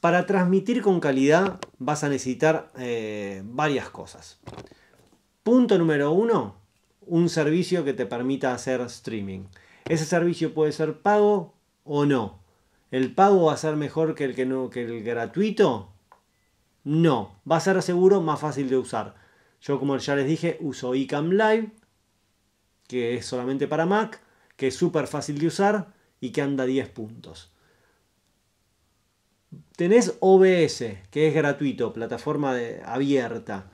Para transmitir con calidad vas a necesitar eh, varias cosas. Punto número uno, un servicio que te permita hacer streaming. Ese servicio puede ser pago o no. ¿El pago va a ser mejor que el, que no, que el gratuito? No, va a ser seguro más fácil de usar. Yo como ya les dije, uso iCam Live, que es solamente para Mac, que es súper fácil de usar y que anda 10 puntos. Tenés OBS, que es gratuito, plataforma abierta.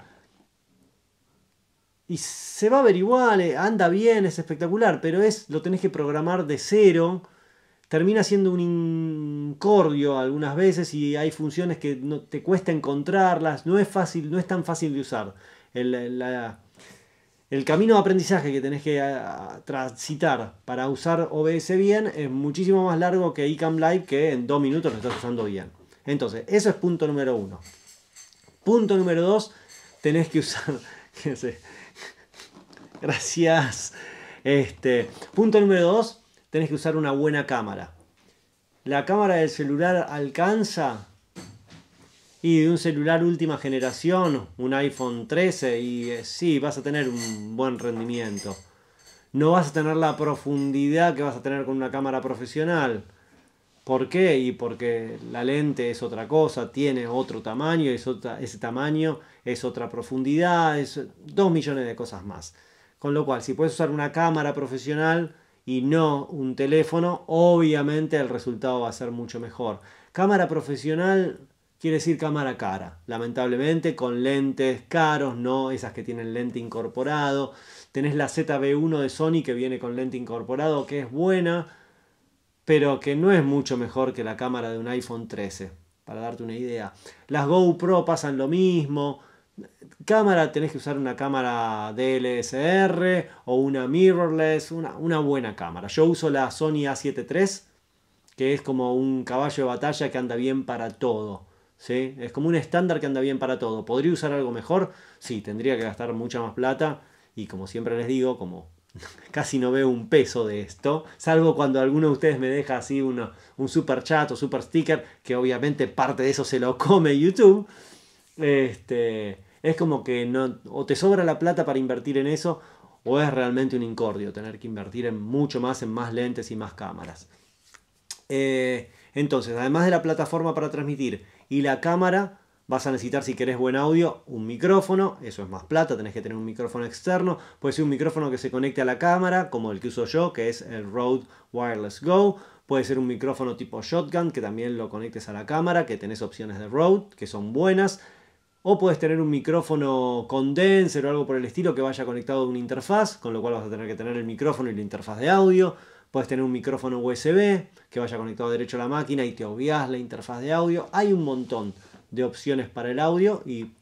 Y se va a ver igual, eh, anda bien, es espectacular, pero es lo tenés que programar de cero. Termina siendo un incordio algunas veces y hay funciones que no, te cuesta encontrarlas. No es fácil, no es tan fácil de usar. El, el camino de aprendizaje que tenés que transitar para usar OBS bien es muchísimo más largo que iCam Live que en dos minutos lo estás usando bien. Entonces, eso es punto número uno. Punto número dos, tenés que usar. Gracias. Este, punto número dos, tenés que usar una buena cámara. La cámara del celular alcanza y de un celular última generación, un iPhone 13, y eh, sí, vas a tener un buen rendimiento. No vas a tener la profundidad que vas a tener con una cámara profesional. ¿Por qué? Y porque la lente es otra cosa, tiene otro tamaño, es ese tamaño es otra profundidad, es dos millones de cosas más. Con lo cual, si puedes usar una cámara profesional y no un teléfono, obviamente el resultado va a ser mucho mejor. Cámara profesional quiere decir cámara cara, lamentablemente con lentes caros, no esas que tienen lente incorporado. Tenés la ZB1 de Sony que viene con lente incorporado, que es buena, pero que no es mucho mejor que la cámara de un iPhone 13, para darte una idea. Las GoPro pasan lo mismo. Cámara, tenés que usar una cámara DLSR o una mirrorless, una, una buena cámara. Yo uso la Sony A7 III, que es como un caballo de batalla que anda bien para todo. ¿sí? Es como un estándar que anda bien para todo. ¿Podría usar algo mejor? Sí, tendría que gastar mucha más plata. Y como siempre les digo, como casi no veo un peso de esto, salvo cuando alguno de ustedes me deja así un super chat o super sticker, que obviamente parte de eso se lo come YouTube, este, es como que no, o te sobra la plata para invertir en eso, o es realmente un incordio tener que invertir en mucho más, en más lentes y más cámaras. Eh, entonces, además de la plataforma para transmitir y la cámara, Vas a necesitar, si querés buen audio, un micrófono. Eso es más plata, tenés que tener un micrófono externo. Puede ser un micrófono que se conecte a la cámara, como el que uso yo, que es el Rode Wireless Go. Puede ser un micrófono tipo shotgun, que también lo conectes a la cámara, que tenés opciones de Rode, que son buenas. O puedes tener un micrófono condenser o algo por el estilo que vaya conectado a una interfaz, con lo cual vas a tener que tener el micrófono y la interfaz de audio. Puedes tener un micrófono USB que vaya conectado derecho a la máquina y te obvias la interfaz de audio. Hay un montón de opciones para el audio y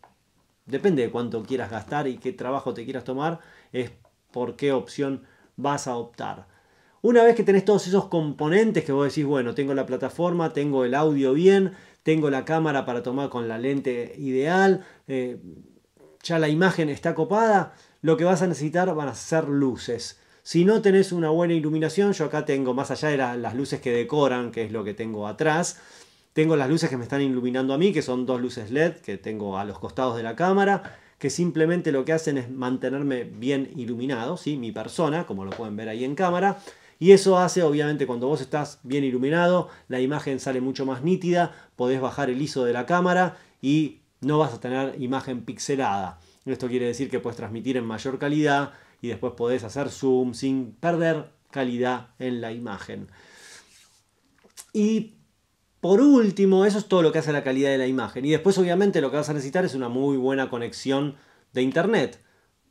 depende de cuánto quieras gastar y qué trabajo te quieras tomar, es por qué opción vas a optar. Una vez que tenés todos esos componentes que vos decís, bueno, tengo la plataforma, tengo el audio bien, tengo la cámara para tomar con la lente ideal, eh, ya la imagen está copada, lo que vas a necesitar van a ser luces. Si no tenés una buena iluminación, yo acá tengo, más allá de las luces que decoran, que es lo que tengo atrás, tengo las luces que me están iluminando a mí, que son dos luces LED que tengo a los costados de la cámara, que simplemente lo que hacen es mantenerme bien iluminado, ¿sí? mi persona, como lo pueden ver ahí en cámara. Y eso hace, obviamente, cuando vos estás bien iluminado, la imagen sale mucho más nítida, podés bajar el ISO de la cámara y no vas a tener imagen pixelada. Esto quiere decir que puedes transmitir en mayor calidad y después podés hacer zoom sin perder calidad en la imagen. Y por último, eso es todo lo que hace la calidad de la imagen. Y después obviamente lo que vas a necesitar es una muy buena conexión de internet.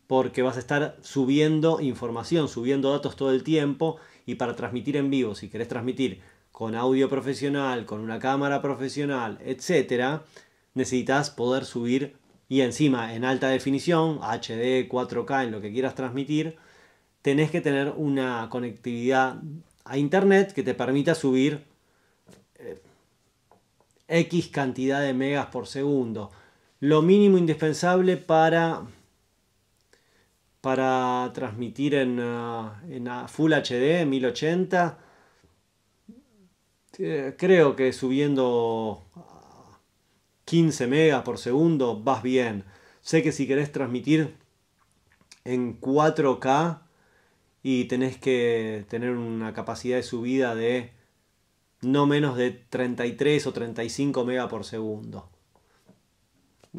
Porque vas a estar subiendo información, subiendo datos todo el tiempo. Y para transmitir en vivo, si querés transmitir con audio profesional, con una cámara profesional, etc., necesitas poder subir y encima en alta definición, HD, 4K, en lo que quieras transmitir, tenés que tener una conectividad a internet que te permita subir X cantidad de megas por segundo. Lo mínimo indispensable para, para transmitir en, uh, en uh, Full HD 1080. Eh, creo que subiendo 15 megas por segundo, vas bien. Sé que si querés transmitir en 4K y tenés que tener una capacidad de subida de no menos de 33 o 35 megas por segundo.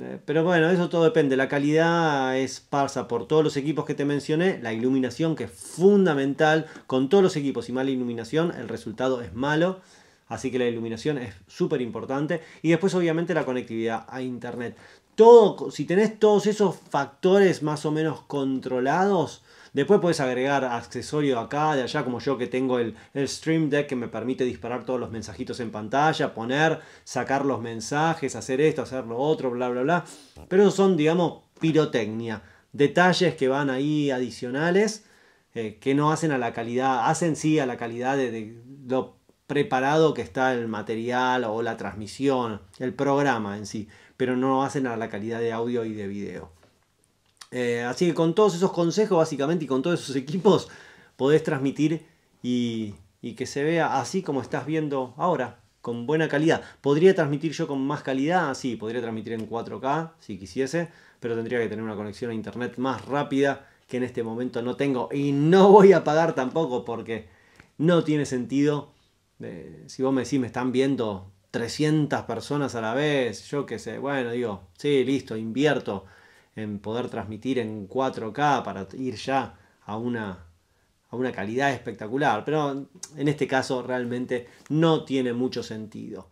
Eh, pero bueno, eso todo depende. La calidad es parsa por todos los equipos que te mencioné. La iluminación, que es fundamental. Con todos los equipos y mala iluminación, el resultado es malo. Así que la iluminación es súper importante. Y después, obviamente, la conectividad a internet. Todo, si tenés todos esos factores más o menos controlados, Después puedes agregar accesorios acá, de allá, como yo que tengo el, Stream Deck que me permite disparar todos los mensajitos en pantalla, poner, sacar los mensajes, hacer esto, hacer lo otro, bla, bla, bla. Pero son, digamos, pirotecnia. Detalles que van ahí adicionales eh, que no hacen a la calidad, hacen sí a la calidad de lo preparado que está el material o la transmisión, el programa en sí, pero no hacen a la calidad de audio y de video. Eh, así que con todos esos consejos, básicamente, y con todos esos equipos, podés transmitir y, que se vea así como estás viendo ahora, con buena calidad. ¿Podría transmitir yo con más calidad? Sí, podría transmitir en 4K si quisiese, pero tendría que tener una conexión a internet más rápida que en este momento no tengo y no voy a pagar tampoco porque no tiene sentido. Eh, si vos me decís, me están viendo 300 personas a la vez, yo qué sé, bueno, digo, sí, listo, invierto en poder transmitir en 4K para ir ya a una, a una calidad espectacular. Pero en este caso realmente no tiene mucho sentido.